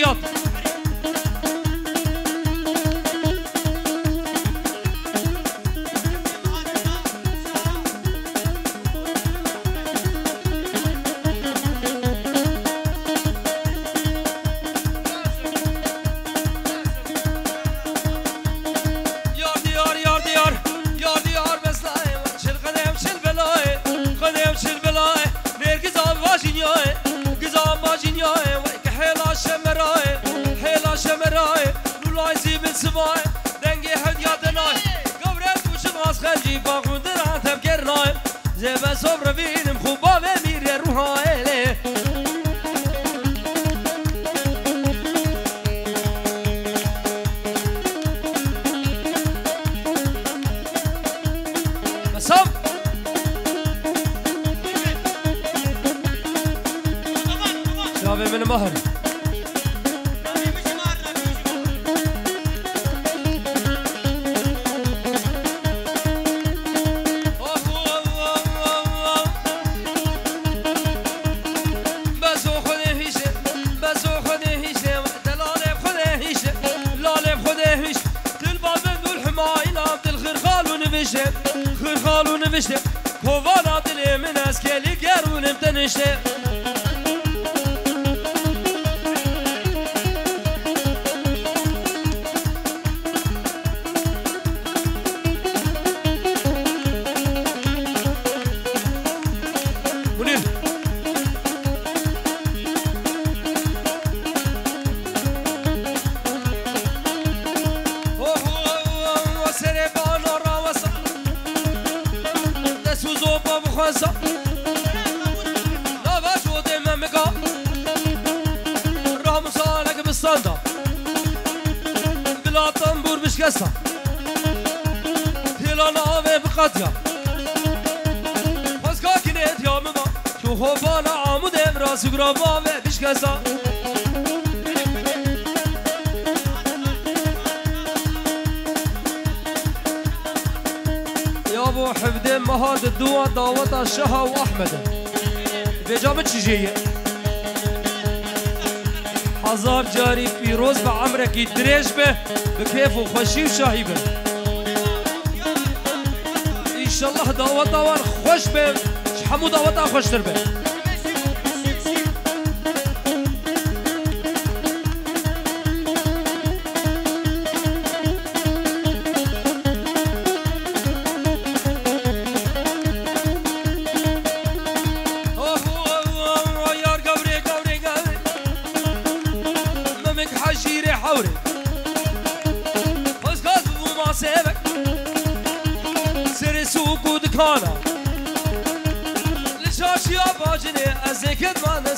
Patriota. سبای دنگی حد یاد نای گورت بوشم از خلجی با خودر عتب کرنای زیب صبر بینم خوبا و میره روحا ایلی Şabe benim ahırım. işte Sous-titrage Société Radio-Canada شکستم هلال آوه بقدرم پس کاکی نیت یا مما که خوبانا آمودم را سگرام آوه بشکستم یا بو حفده مهاد دو دعوت شها و احمد به جامت چیجیه فيروز بعمرك يدريش به وخشي وشاهي به ان شاء الله دعوت دوار خوش به. حمو دعوت خوش تر به.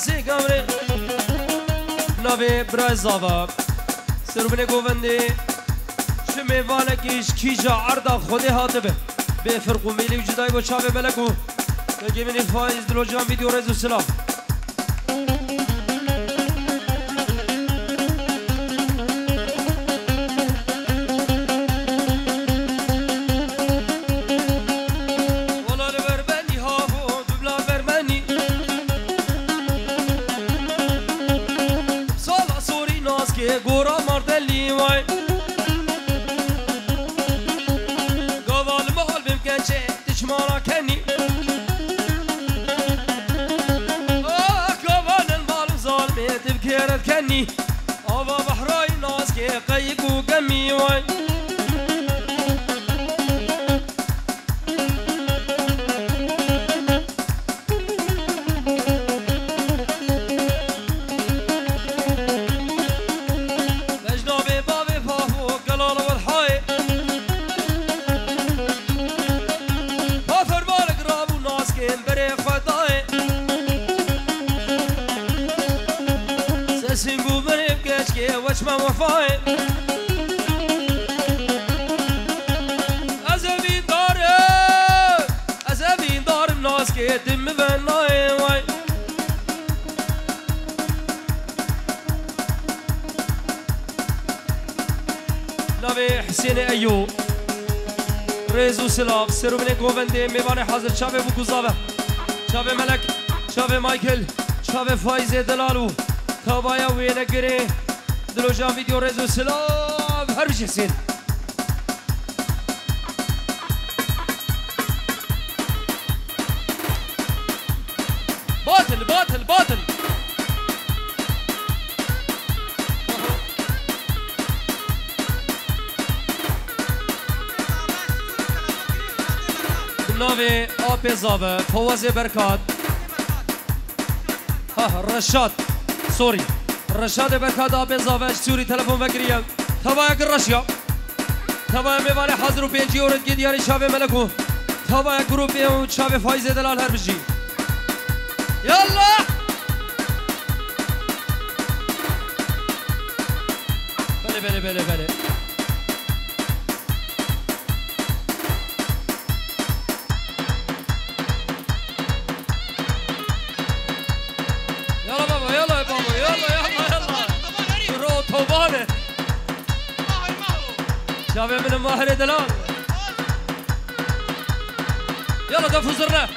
Merci Gamri Lavi Brazava سربن گووندی شمی والکیش کیجا عردا خودی هاتبه به فرق و میلی و جدای و چاوه بلکو. نگی منی خواهیز دلو جان ویدیو رزو سلام. Vay. Gaval mal bim gençe dişmana kenni. آه كمان المال ظالمي تبكير الكني أبا بحراي ناس كي قيق وقمي واي وفاي أزبي دار أزبي دار الناس كي تم بناي واي نبي حسين أيوب ريزو سلاف سرو بني گوونده میوان حاضر شاوه بو گزاوه شاوه ملک شاوه مایکل شاوه فایز دلالو. تابایا وینه دلوژان ویدیو رزو سلام هر بچسید باطل باطل باطل نوی آب زابه فوز برکات رشاد سوری رشاد بخدا بزاوش سوری تلفن بگیریم توایا گرشیا توایا میوان حاضر و پیجی اورد که دیاری شاوه ملکو. توایا گروپی بیم شاوه فایز دلال هر بجی یالله بله بله بله بله. شافي من الماهر دلال يلا دفو زرنا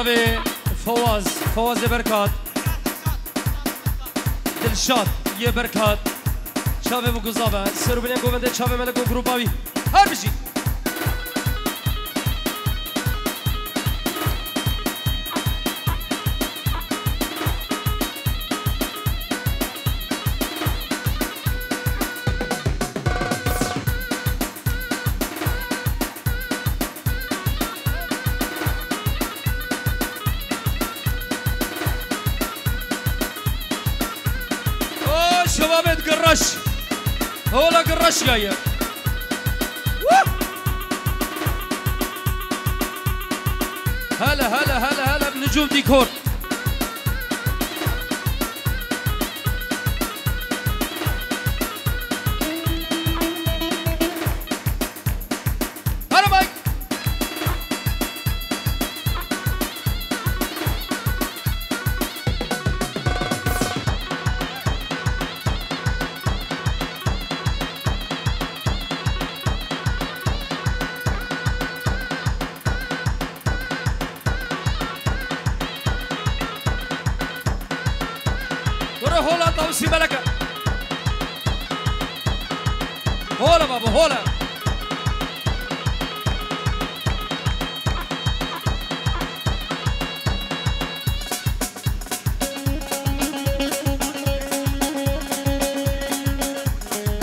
ناوي فواز فواز بركات دلشاد یه برکات. چاوه بگو زابه سرو بینه گوونده چاوه ملکو گروپاوی. هر بشی جاية. هلا هلا هلا هلا بنجوم ديكور هولا طوسي ملكة. هولا بابا هولا.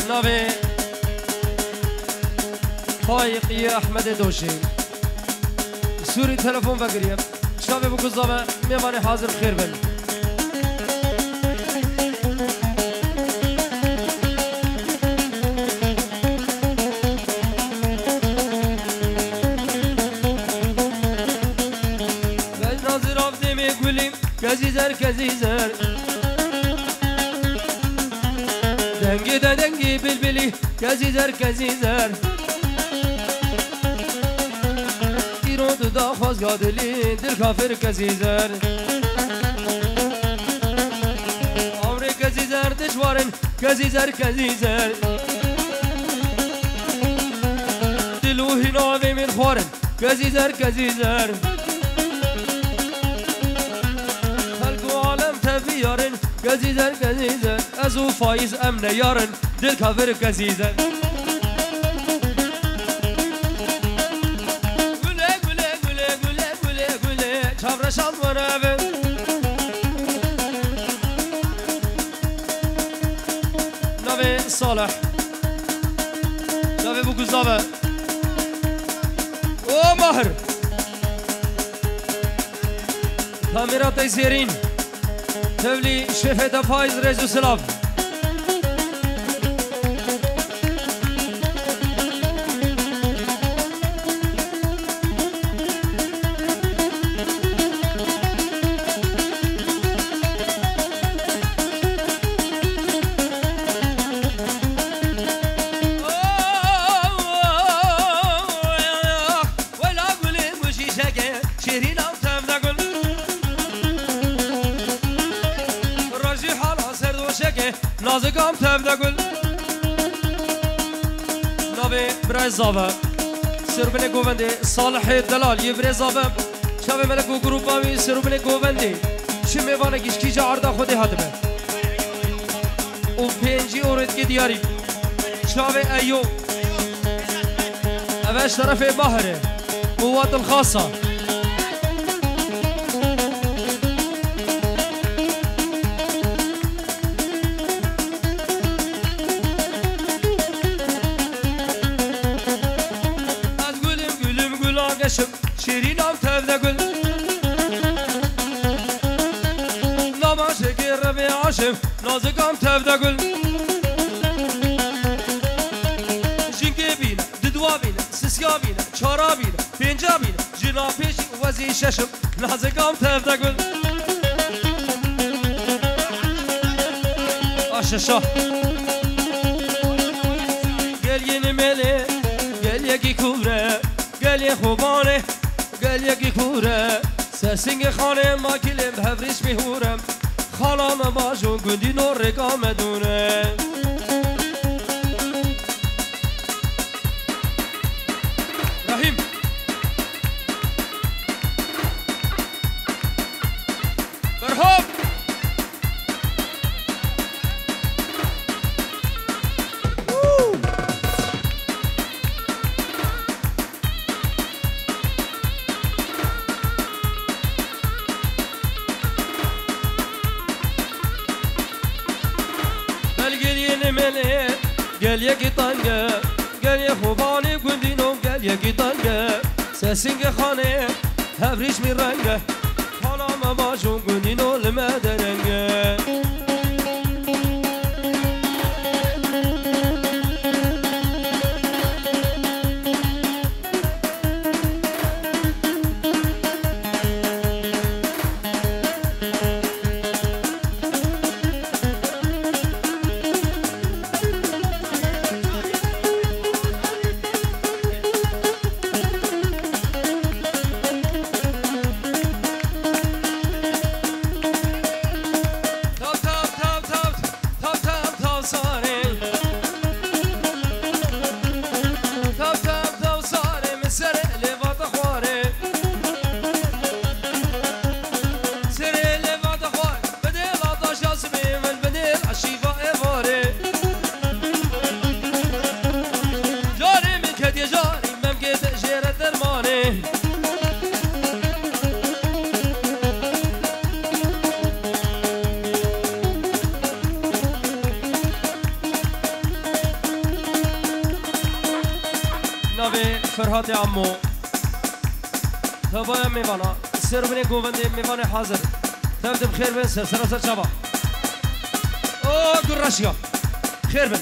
نبي فايقي أحمد دوشي. سوري تلفون بقريب شافي بقول زابا ميماني حاضر خير بن. كزيزر كزيزر دنجي دا دنجي بلبلي كزيزر كزيزر يرد دا خاز قادلي در كافر كزيزر عمري كزيزر دشوارن كزيزر كزيزر دلوهي نوعي من خوارن كزيزر كزيزر عالم تبیارن گزیزر گزیزر از او فایز امن یارن دل کافر گزیزر گله گله گله گله گله گله چابرشان مرابن نوی صالح نوی بگوزاوه او مهر تعمیرات زیرین Tevli Şefede Faiz Recu شب برای زابه سربل گووندی صالح دلال یه برای زابه شب ملکو گروپ آمی سربل گووندی چه میوانه گیشکی جا عردا خودی حدمه او پینجی اورد که دیاری شب ایو اوش طرف بحره مواد الخاصه aşım Şirin av tevde gül. Nama şekir Rabbi aşım Nazik am tevde gül. Jinke bine, didwa bine, sisya bine, çara bine, penca bine Cina peşi vezi şeşim Nazik am tevde gül Aşaşa Gel yeni mele Gel yeki kuvre گلی خوبانه گل یکی کوره. سرسنگ خانه ما کلم هفریش میهورم. خالام باجو گندی نو رگام دونه نينو المدى فرهاد عمو هبايا ميوانا سربني قوبندي ميوانا حاضر تبدأ بخير بن سر سر سر شباب اوه قرشيا خير بن